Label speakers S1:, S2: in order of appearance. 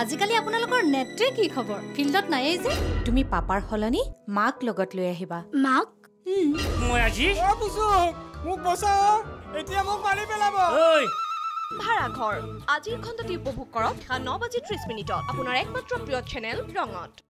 S1: আজিকালি আপোনালোকৰ নেত্ৰীৰ কি খবৰ? ফিল্ডত নায়েই যে।
S2: তুমি পাপাৰ সলনি মাক লগত লৈ আহিবা।
S1: মাক?
S3: মই আজি?
S4: মোক বচাও এতিয়া মোক মাৰি পেলাব।
S3: ভাড়া
S5: ঘৰ। আজিৰ খণ্ডটি উপভোগ কৰক। ন বাজি ত্ৰিছ মিনিটত। আপোনাৰ একমাত্ৰ প্ৰিয় চেনেল ৰঙত।